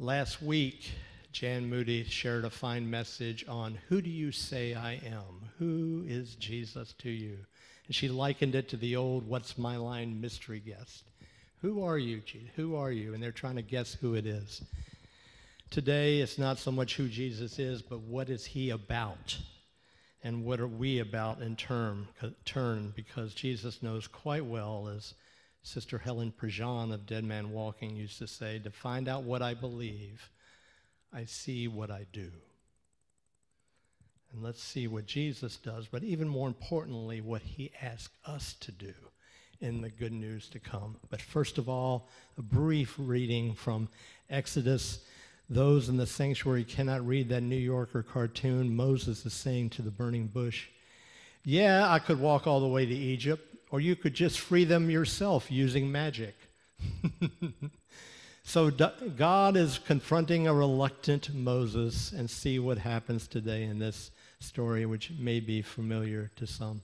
Last week, Jan Moody shared a fine message on who do you say I am? Who is Jesus to you? And she likened it to the old What's My Line mystery guest. Who are you, Jesus? Who are you? And they're trying to guess who it is. Today, it's not so much who Jesus is, but what is he about? And what are we about in term, turn? Because Jesus knows quite well, as Sister Helen Prejean of Dead Man Walking used to say, to find out what I believe, I see what I do. And let's see what Jesus does, but even more importantly, what he asks us to do in the good news to come. But first of all, a brief reading from Exodus. Those in the sanctuary cannot read that New Yorker cartoon. Moses is saying to the burning bush, Yeah, I could walk all the way to Egypt, or you could just free them yourself using magic. so God is confronting a reluctant Moses, and see what happens today in this story, which may be familiar to some.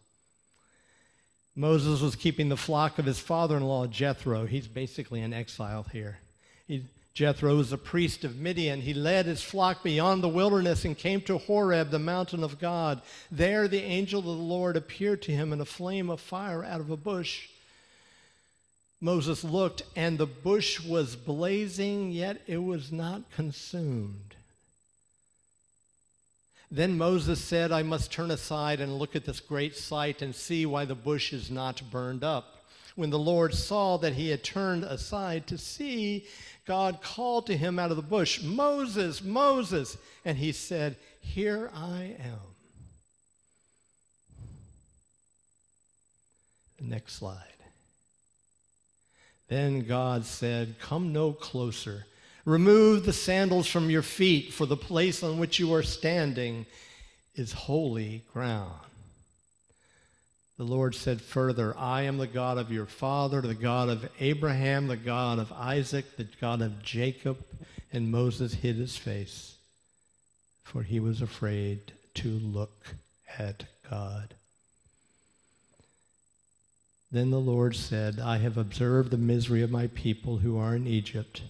Moses was keeping the flock of his father in law, Jethro. He's basically an exile here. He, Jethro was a priest of Midian. He led his flock beyond the wilderness and came to Horeb, the mountain of God. There, the angel of the Lord appeared to him in a flame of fire out of a bush. Moses looked, and the bush was blazing, yet it was not consumed. Then Moses said, I must turn aside and look at this great sight and see why the bush is not burned up. When the Lord saw that he had turned aside to see, God called to him out of the bush, Moses, Moses. And he said, Here I am. The next slide. Then God said, Come no closer. Remove the sandals from your feet, for the place on which you are standing is holy ground. The Lord said further, I am the God of your father, the God of Abraham, the God of Isaac, the God of Jacob. And Moses hid his face, for he was afraid to look at God. Then the Lord said, I have observed the misery of my people who are in Egypt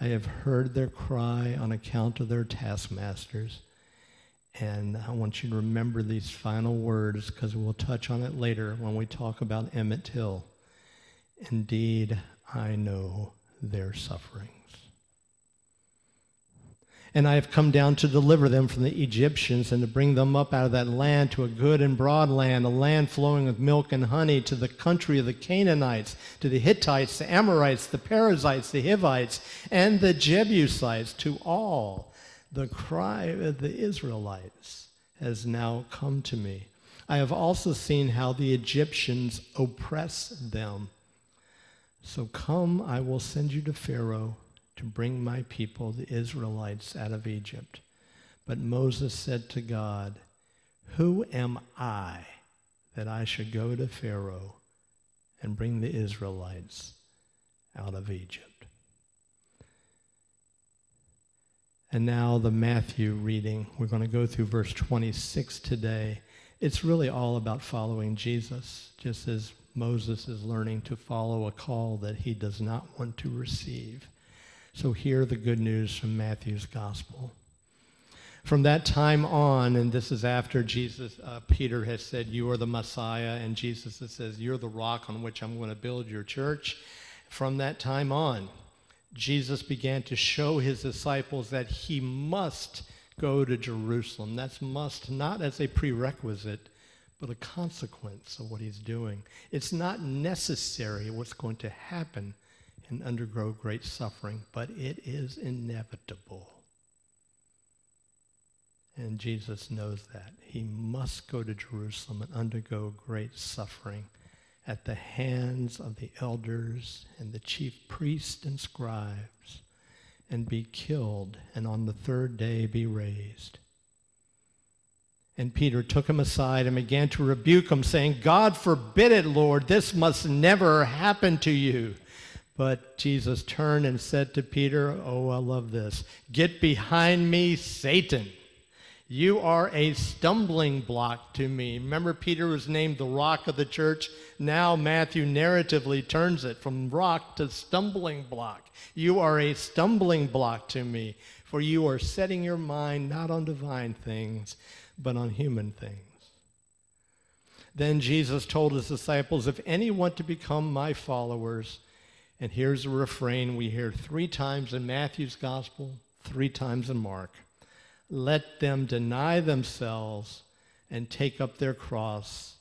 I have heard their cry on account of their taskmasters. And I want you to remember these final words because we'll touch on it later when we talk about Emmett Till. Indeed, I know their sufferings and I have come down to deliver them from the Egyptians and to bring them up out of that land to a good and broad land, a land flowing with milk and honey, to the country of the Canaanites, to the Hittites, the Amorites, the Perizzites, the Hivites, and the Jebusites, to all. The cry of the Israelites has now come to me. I have also seen how the Egyptians oppress them. So come, I will send you to Pharaoh to bring my people, the Israelites, out of Egypt. But Moses said to God, Who am I that I should go to Pharaoh and bring the Israelites out of Egypt? And now the Matthew reading. We're going to go through verse 26 today. It's really all about following Jesus, just as Moses is learning to follow a call that he does not want to receive. So hear the good news from Matthew's gospel. From that time on, and this is after Jesus, uh, Peter has said, You are the Messiah, and Jesus says, You're the rock on which I'm going to build your church. From that time on, Jesus began to show his disciples that he must go to Jerusalem. That's must, not as a prerequisite, but a consequence of what he's doing. It's not necessary what's going to happen and undergo great suffering, but it is inevitable. And Jesus knows that. He must go to Jerusalem and undergo great suffering at the hands of the elders and the chief priests and scribes and be killed and on the third day be raised. And Peter took him aside and began to rebuke him, saying, God forbid it, Lord, this must never happen to you. But Jesus turned and said to Peter, Oh, I love this. Get behind me, Satan. You are a stumbling block to me. Remember, Peter was named the rock of the church. Now, Matthew narratively turns it from rock to stumbling block. You are a stumbling block to me, for you are setting your mind not on divine things, but on human things. Then Jesus told his disciples, If any want to become my followers, and here's a refrain we hear three times in Matthew's gospel, three times in Mark let them deny themselves and take up their cross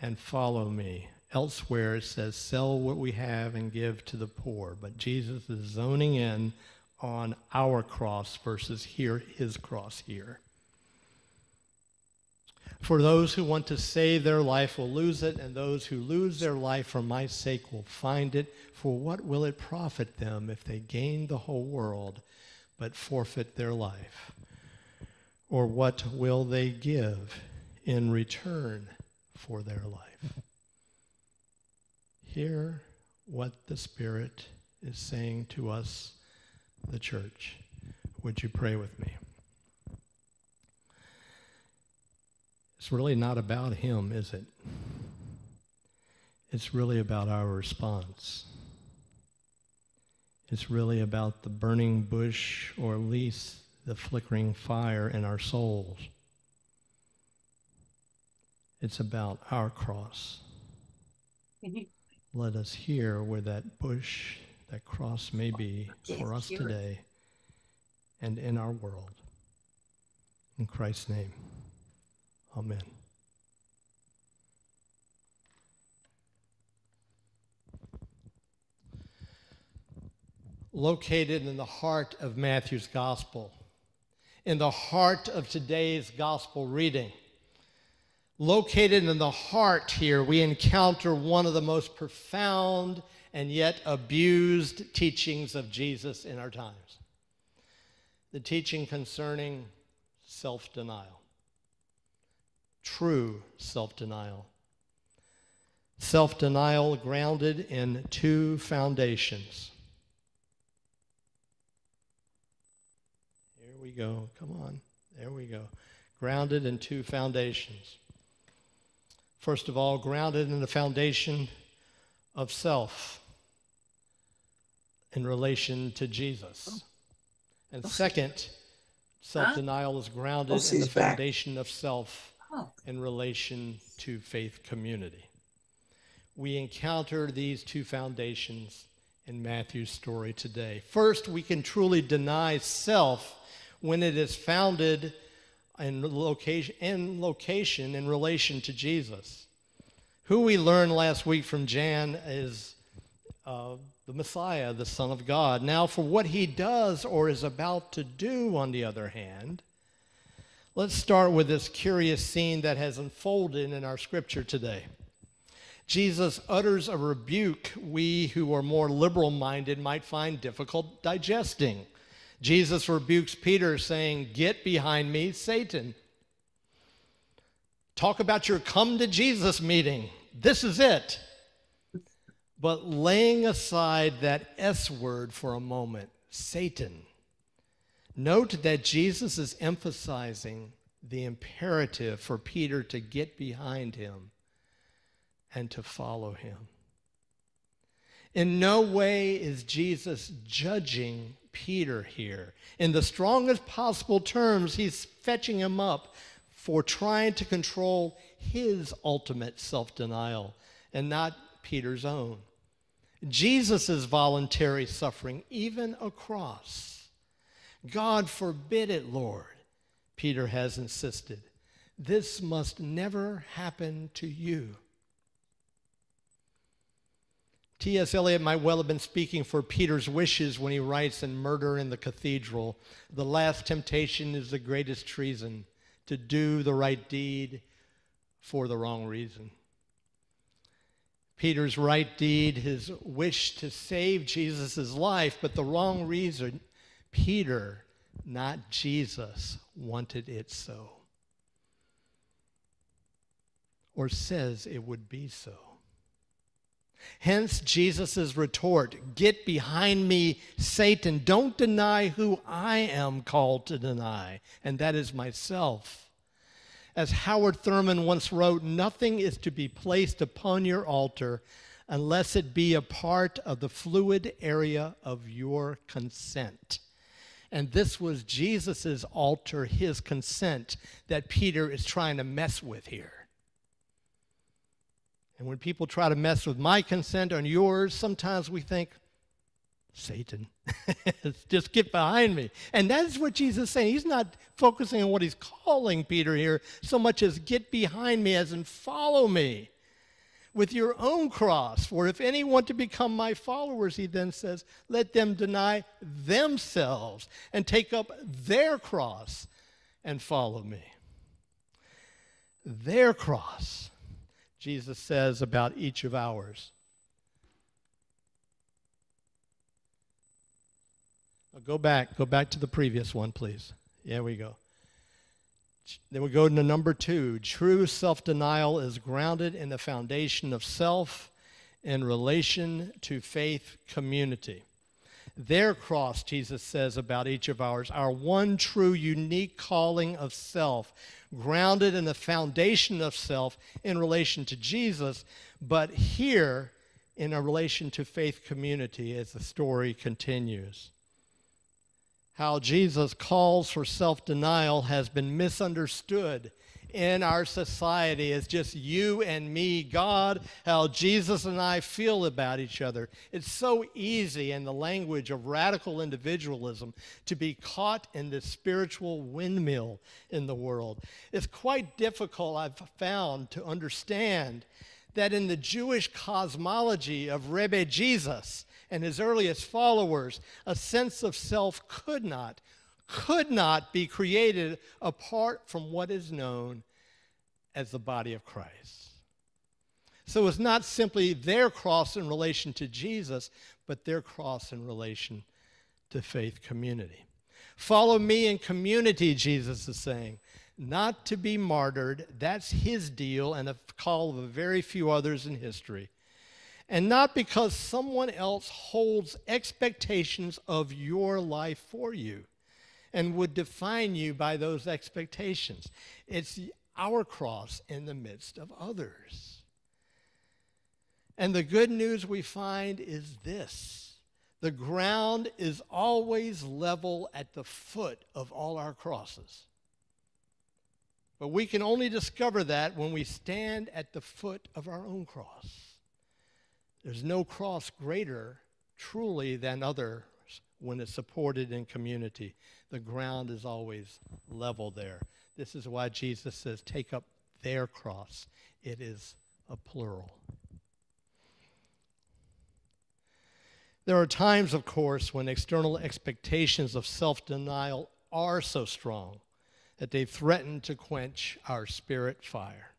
and follow me. Elsewhere it says, sell what we have and give to the poor. But Jesus is zoning in on our cross versus here, his cross here. For those who want to save their life will lose it, and those who lose their life for my sake will find it. For what will it profit them if they gain the whole world but forfeit their life? Or what will they give in return for their life? Hear what the Spirit is saying to us, the church. Would you pray with me? It's really not about Him, is it? It's really about our response. It's really about the burning bush, or at least the flickering fire in our souls. It's about our cross. Mm-hmm. Let us hear where that bush, that cross may be for us today and in our world. In Christ's name, amen. Located in the heart of Matthew's gospel in the heart of today's gospel reading. Located in the heart here, we encounter one of the most profound and yet abused teachings of Jesus in our times the teaching concerning self denial, true self denial. Self denial grounded in two foundations we go. Come on. There we go. Grounded in two foundations. First of all, grounded in the foundation of self in relation to Jesus. And second, self denial is grounded oh, in the foundation of self oh. in relation to faith community. We encounter these two foundations in Matthew's story today. First, we can truly deny self when it is founded in location, in location in relation to Jesus. Who we learned last week from Jan is uh, the Messiah, the Son of God. Now, for what he does or is about to do, on the other hand, let's start with this curious scene that has unfolded in our scripture today. Jesus utters a rebuke we who are more liberal minded might find difficult digesting. Jesus rebukes Peter, saying, Get behind me, Satan. Talk about your come to Jesus meeting. This is it. But laying aside that S word for a moment, Satan, note that Jesus is emphasizing the imperative for Peter to get behind him and to follow him. In no way is Jesus judging Peter here. In the strongest possible terms, he's fetching him up for trying to control his ultimate self denial and not Peter's own. Jesus' voluntary suffering, even a cross. God forbid it, Lord, Peter has insisted. This must never happen to you. T.S. Eliot might well have been speaking for Peter's wishes when he writes in Murder in the Cathedral The last temptation is the greatest treason, to do the right deed for the wrong reason. Peter's right deed, his wish to save Jesus' life, but the wrong reason, Peter, not Jesus, wanted it so. Or says it would be so. Hence Jesus' retort Get behind me, Satan. Don't deny who I am called to deny, and that is myself. As Howard Thurman once wrote, nothing is to be placed upon your altar unless it be a part of the fluid area of your consent. And this was Jesus' altar, his consent, that Peter is trying to mess with here. And when people try to mess with my consent and yours, sometimes we think, Satan, just get behind me. And that's what Jesus is saying. He's not focusing on what he's calling Peter here so much as get behind me, as in follow me with your own cross. For if any want to become my followers, he then says, let them deny themselves and take up their cross and follow me. Their cross, Jesus says about each of ours. Go back, go back to the previous one, please. There we go. Then we go to number two. True self denial is grounded in the foundation of self in relation to faith community. Their cross, Jesus says about each of ours, our one true unique calling of self, grounded in the foundation of self in relation to Jesus, but here in a relation to faith community as the story continues. How Jesus calls for self denial has been misunderstood in our society as just you and me, God, how Jesus and I feel about each other. It's so easy in the language of radical individualism to be caught in this spiritual windmill in the world. It's quite difficult, I've found, to understand that in the Jewish cosmology of Rebbe Jesus, and his earliest followers, a sense of self could not, could not be created apart from what is known as the body of Christ. So it's not simply their cross in relation to Jesus, but their cross in relation to faith community. Follow me in community, Jesus is saying. Not to be martyred, that's his deal and a call of a very few others in history and not because someone else holds expectations of your life for you and would define you by those expectations. It's our cross in the midst of others. And the good news we find is this the ground is always level at the foot of all our crosses. But we can only discover that when we stand at the foot of our own cross. There's no cross greater, truly, than others when it's supported in community. The ground is always level there. This is why Jesus says, take up their cross. It is a plural. There are times, of course, when external expectations of self denial are so strong that they threaten to quench our spirit fire.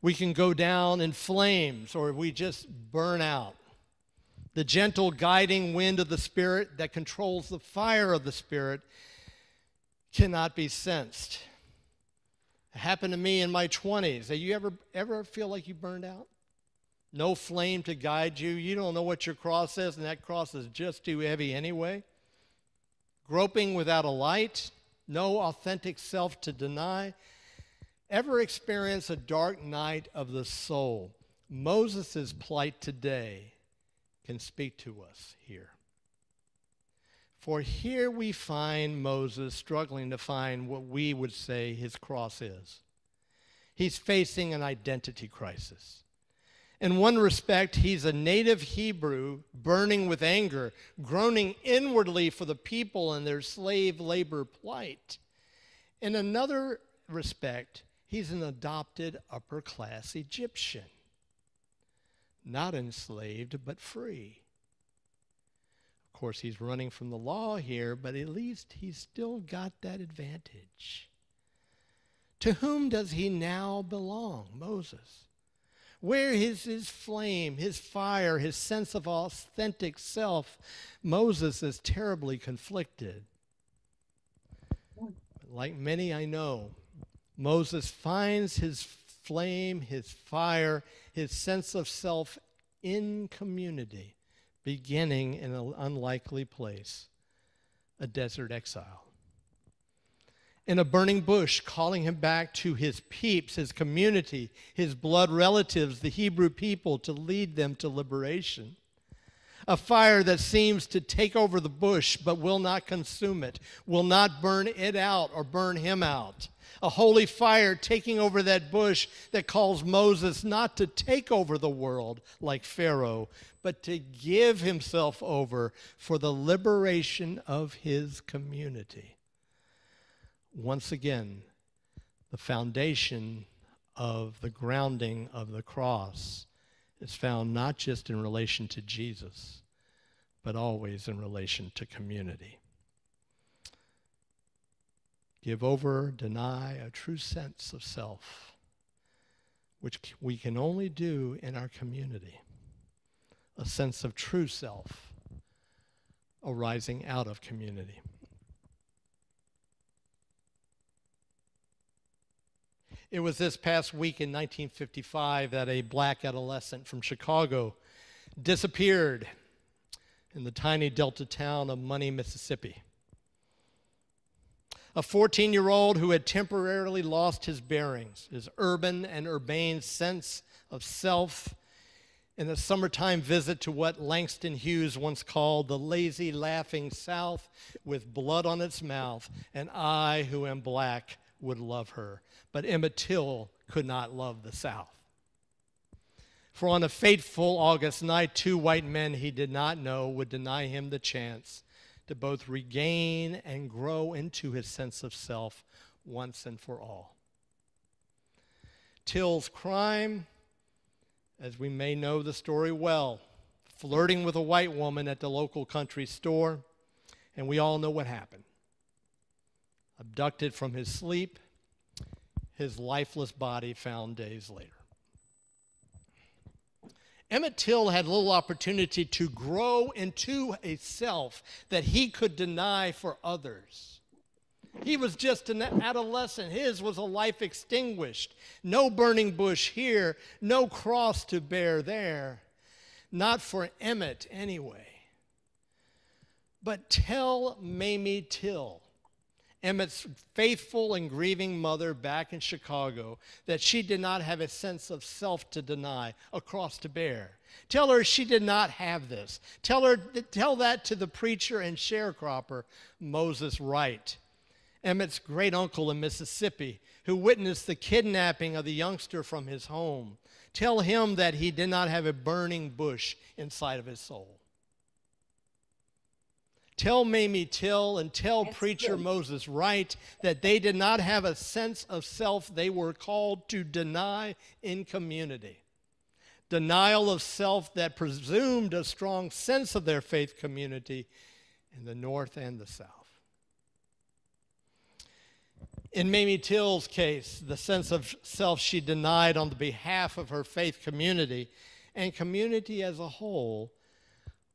We can go down in flames or we just burn out. The gentle guiding wind of the Spirit that controls the fire of the Spirit cannot be sensed. It happened to me in my 20s. Have you ever, ever feel like you burned out? No flame to guide you. You don't know what your cross is, and that cross is just too heavy anyway. Groping without a light, no authentic self to deny ever experience a dark night of the soul, Moses' plight today can speak to us here. For here we find Moses struggling to find what we would say his cross is. He's facing an identity crisis. In one respect, he's a native Hebrew burning with anger, groaning inwardly for the people and their slave labor plight. In another respect, He's an adopted upper class Egyptian, not enslaved, but free. Of course, he's running from the law here, but at least he's still got that advantage. To whom does he now belong? Moses. Where is his flame, his fire, his sense of authentic self? Moses is terribly conflicted. Like many I know, Moses finds his flame, his fire, his sense of self in community, beginning in an unlikely place, a desert exile. In a burning bush, calling him back to his peeps, his community, his blood relatives, the Hebrew people, to lead them to liberation a fire that seems to take over the bush but will not consume it, will not burn it out or burn him out. A holy fire taking over that bush that calls Moses not to take over the world like Pharaoh, but to give himself over for the liberation of his community. Once again, the foundation of the grounding of the cross is found not just in relation to Jesus, but always in relation to community. Give over, deny a true sense of self, which we can only do in our community. A sense of true self arising out of community. It was this past week in 1955 that a black adolescent from Chicago disappeared in the tiny delta town of Money, Mississippi. A 14 year old who had temporarily lost his bearings, his urban and urbane sense of self, in a summertime visit to what Langston Hughes once called the lazy, laughing South with blood on its mouth, and I, who am black, would love her. But Emmett Till could not love the South. For on a fateful August night, two white men he did not know would deny him the chance to both regain and grow into his sense of self once and for all. Till's crime, as we may know the story well, flirting with a white woman at the local country store, and we all know what happened abducted from his sleep, his lifeless body found days later. Emmett Till had little opportunity to grow into a self that he could deny for others. He was just an adolescent. His was a life extinguished. No burning bush here, no cross to bear there. Not for Emmett, anyway. But tell Mamie Till Emmett's faithful and grieving mother back in Chicago that she did not have a sense of self to deny, a cross to bear. Tell her she did not have this. Tell her tell that to the preacher and sharecropper Moses Wright, Emmett's great uncle in Mississippi, who witnessed the kidnapping of the youngster from his home. Tell him that he did not have a burning bush inside of his soul. Tell Mamie Till and tell That's Preacher good. Moses Wright that they did not have a sense of self they were called to deny in community. Denial of self that presumed a strong sense of their faith community in the North and the South. In Mamie Till's case, the sense of self she denied on the behalf of her faith community and community as a whole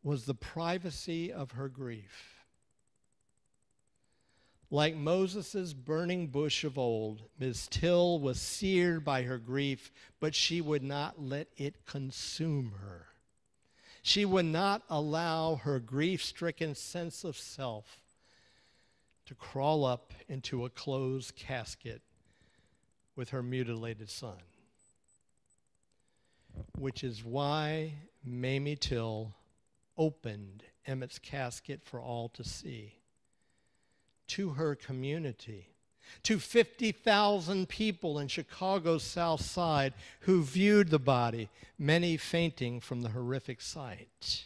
was the privacy of her grief. Like Moses' burning bush of old, Ms. Till was seared by her grief, but she would not let it consume her. She would not allow her grief stricken sense of self to crawl up into a closed casket with her mutilated son. Which is why Mamie Till opened Emmett's casket for all to see. To her community, to 50,000 people in Chicago's South Side who viewed the body, many fainting from the horrific sight.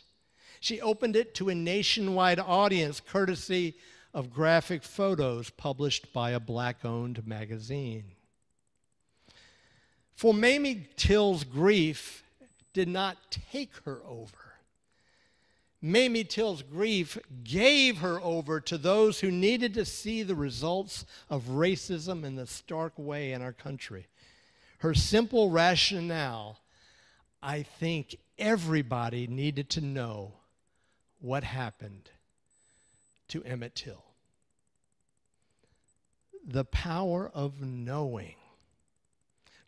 She opened it to a nationwide audience courtesy of graphic photos published by a black owned magazine. For Mamie Till's grief did not take her over. Mamie Till's grief gave her over to those who needed to see the results of racism in the stark way in our country. Her simple rationale I think everybody needed to know what happened to Emmett Till. The power of knowing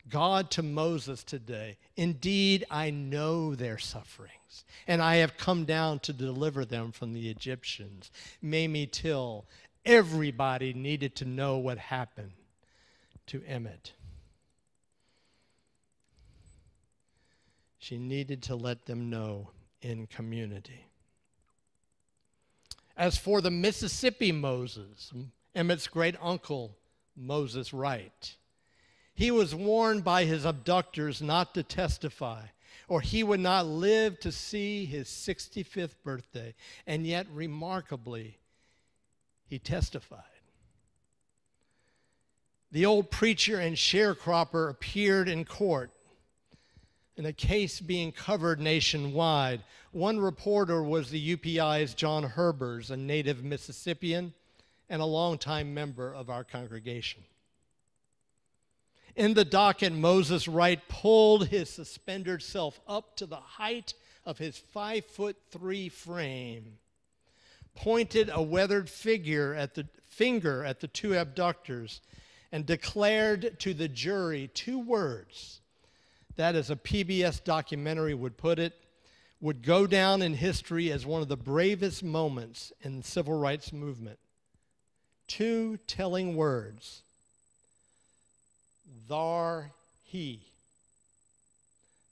God to Moses today, Indeed, I know their sufferings, and I have come down to deliver them from the Egyptians. Mamie Till, everybody needed to know what happened to Emmett. She needed to let them know in community. As for the Mississippi Moses, Emmett's great uncle, Moses Wright, he was warned by his abductors not to testify, or he would not live to see his 65th birthday. And yet, remarkably, he testified. The old preacher and sharecropper appeared in court in a case being covered nationwide. One reporter was the UPI's John Herbers, a native Mississippian and a longtime member of our congregation. In the docket, Moses Wright pulled his suspended self up to the height of his five foot three frame, pointed a weathered figure at the finger at the two abductors, and declared to the jury two words that, as a PBS documentary would put it, would go down in history as one of the bravest moments in the civil rights movement. Two telling words Thar he.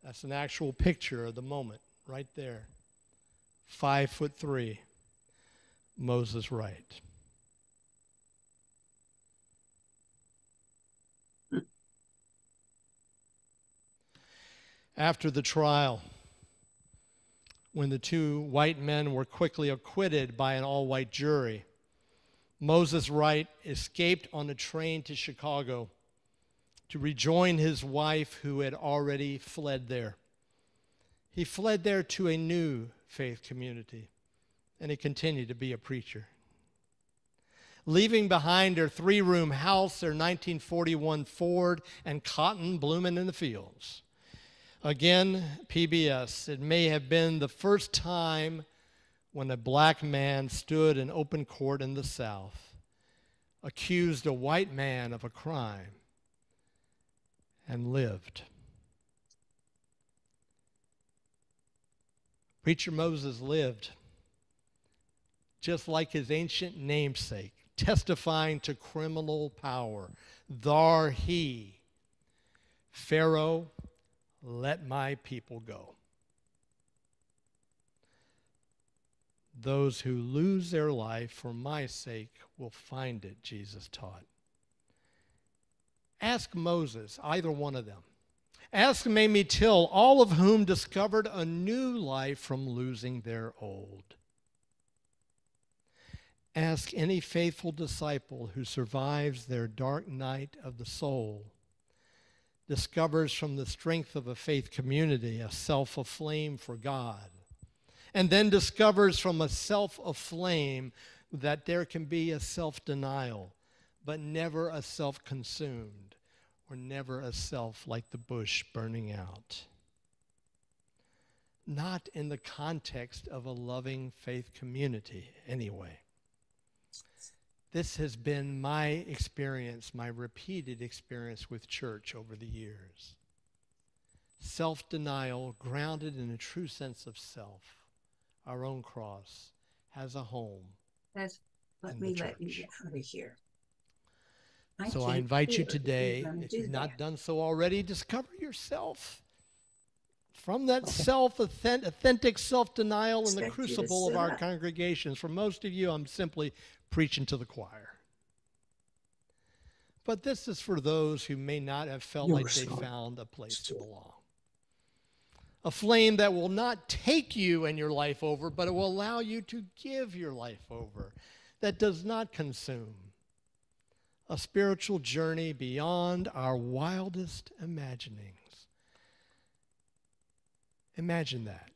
That's an actual picture of the moment right there. Five foot three, Moses Wright. After the trial, when the two white men were quickly acquitted by an all white jury, Moses Wright escaped on a train to Chicago to rejoin his wife who had already fled there. He fled there to a new faith community, and he continued to be a preacher. Leaving behind their three room house, their 1941 Ford, and cotton blooming in the fields. Again, PBS, it may have been the first time when a black man stood in open court in the South, accused a white man of a crime and lived. Preacher Moses lived just like his ancient namesake, testifying to criminal power. Thar he, Pharaoh, let my people go. Those who lose their life for my sake will find it, Jesus taught. Ask Moses, either one of them. Ask Mamie Till, all of whom discovered a new life from losing their old. Ask any faithful disciple who survives their dark night of the soul, discovers from the strength of a faith community a self aflame for God, and then discovers from a self aflame that there can be a self denial, but never a self consumed or never a self like the bush burning out. Not in the context of a loving faith community, anyway. This has been my experience, my repeated experience with church over the years. Self denial, grounded in a true sense of self, our own cross, has a home. That's, let me let you get out of here. So I invite you today, if you've not done so already, discover yourself from that self authentic self denial in the crucible of our congregations. For most of you, I'm simply preaching to the choir. But this is for those who may not have felt like they found a place to belong. A flame that will not take you and your life over, but it will allow you to give your life over, that does not consume a spiritual journey beyond our wildest imaginings. Imagine that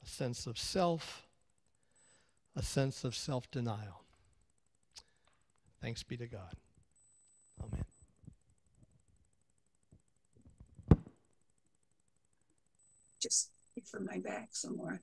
a sense of self, a sense of self denial. Thanks be to God. Amen. Just for my back somewhere.